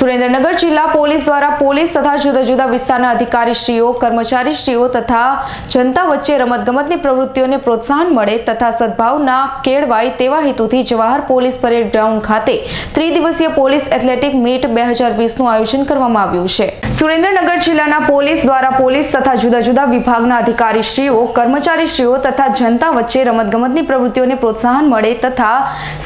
સુરેન્દ્રનગર જિલ્લા પોલીસ દ્વારા પોલીસ તથા જુદા જુદા વિસ્તારના અધિકારીશ્રીઓ, કર્મચારીશ્રીઓ તથા જનતા વચ્ચે રમતગમતની પ્રવૃત્તિઓને પ્રોત્સાહન મળે તથા સદભાવના કેળવાય તેવા હેતુથી જવાહર પોલીસ પરેડ ગ્રાઉન્ડ ખાતે ત્રિદિવસીય પોલીસ એથ્લેટિક મીટ બે હજાર વીસનું આયોજન કરવામાં આવ્યું છે. સુરેન્દ્રનગર જિલ્લાના પોલીસ દ્વારા પોલીસ તથા જુદા જુદા વિભાગના અધિકારીશ્રીઓ, કર્મચારીશ્રીઓ તથા જનતા વચ્ચે રમતગમતની પ્રવૃત્તિઓને પ્રોત્સાહન મળે તથા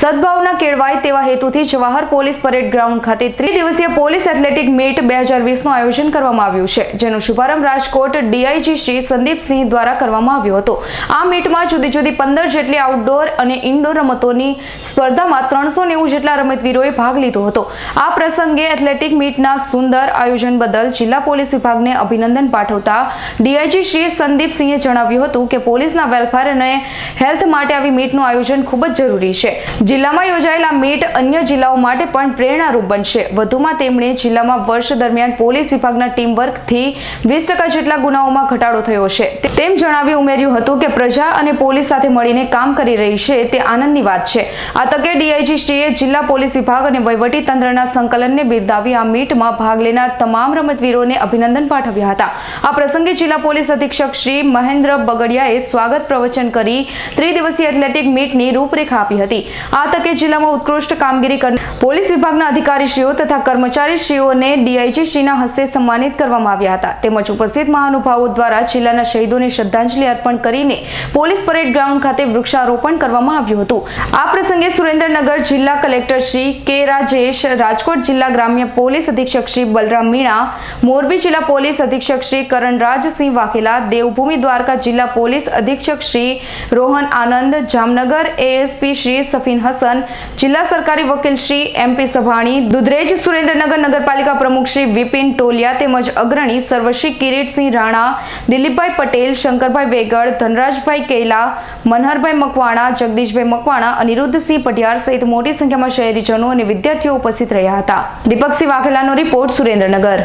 સદભાવના કેળવાય તેવા હેતુથી જવાહર પોલીસ પરેડ ગ્રાઉન્ડ ખાતે ત્રિદિવસીય પોલીસ એથ્લેટિક મીટ બે હજાર વીસનું આયોજન કરવામાં આવ્યું છે, જેનો શુભારંભ રાજકોટ ડીઆઈજી શ્રી સંદીપસિંહ દ્વારા કરવામાં આવ્યો હતો. આ મીટમાં જુદી જુદી પંદર જેટલી આઉટડોર અને ઇન્ડોર રમતોની સ્પર્ધામાં ત્રણસો નેવું જેટલા રમતવીરોએ ભાગ લીધો હતો. આ પ્રસંગે એથ્લેટિક મીટના સુંદર આયોજન બદલ જિલ્લા પોલીસ વિભાગને અભિનંદન પાઠવતા ડીઆઈજી શ્રી સંદીપસિંહે જણાવ્યું હતું કે પોલીસના વેલફેર અને હેલ્થ માટે આવી મીટનું આયોજન ખૂબ જ જરૂરી છે. જિલ્લામાં યોજાયેલા મીટ અન્ય જિલ્લાઓ માટે પણ પ્રેરણારૂપ બનશે. વધુમાં તેમણે જિલ્લામાં વર્ષ દરમિયાન પોલીસ વિભાગના ટીમ વીસ ટકા જેટલા ગુનાઓમાં ઘટાડો થયો છે. તેમ જણાવી ઉમેર્યું હતું કે પ્રજા અને પોલીસ સાથે મળીને કામ કરી રહી છે તે આનંદની વાત છે. આ તકે ડીઆઈજી જિલ્લા પોલીસ વિભાગ અને વહીવટી સંકલનને બિરદાવી આ મીટમાં ભાગ લેનાર તમામ રમતવીરોને અભિનંદન પાઠવ્યા હતા. આ પ્રસંગે જિલ્લા પોલીસ અધિક્ષક શ્રી મહેન્દ્ર બગડિયાએ સ્વાગત પ્રવચન કરી ત્રિદિવસીય એથ્લેટિક મીટની રૂપરેખા આપી હતી. આ તકે જિલ્લામાં ઉત્કૃષ્ટ કામગીરી કરનાર પોલીસ વિભાગના અધિકારીશ્રીઓ તથા કર્મચારીશ્રીઓને ડીઆઈજીશ્રીના હસ્તે સન્માનિત કરવામાં આવ્યા હતા. તેમજ ઉપસ્થિત મહાનુભાવો દ્વારા જિલ્લાના શહીદોને શ્રદ્ધાંજલિ અર્પણ કરીને પોલીસ પરેડ ગ્રાઉન્ડ ખાતે વૃક્ષારોપણ કરવામાં આવ્યું હતું. આ પ્રસંગે સુરેન્દ્રનગર જિલ્લા કલેક્ટર શ્રી કે રાજેશ, રાજકોટ જિલ્લા ગ્રામ્ય પોલીસ અધિક્ષક શ્રી બલરામ મીણા, મોરબી જિલ્લા પોલીસ અધિક્ષક શ્રી કરણરાજસિંહ વાઘેલા, દેવભૂમિ દ્વારકા જિલ્લા પોલીસ અધિક્ષક શ્રી રોહન આનંદ, જામનગર એએસપી શ્રી સફીન હસન, જિલ્લા સરકારી વકીલ શ્રી એમપી સભાણી, દુધરેજ સુરેન્દ્રનગર નગરપાલિકા પ્રમુખ શ્રી વિપિન ટોલિયા તેમજ અગ્રણી સર્વશ્રી કિરીટસિંહ રાણા, દિલીપભાઈ પટેલ, શંકરભાઈ વેગડ, ધનરાજભાઈ કેલા, મનહરભાઈ મકવાણા, જગદીશભાઈ મકવાણા, અનિરુદ્ધસિંહ પટિયાર સહિત મોટી સંખ્યામાં શહેરીજનો અને વિદ્યાર્થીઓ ઉપસ્થિત રહ્યા હતા. દીપકસિંહ વાઘેલાનો રિપોર્ટ સુરેન્દ્રનગર.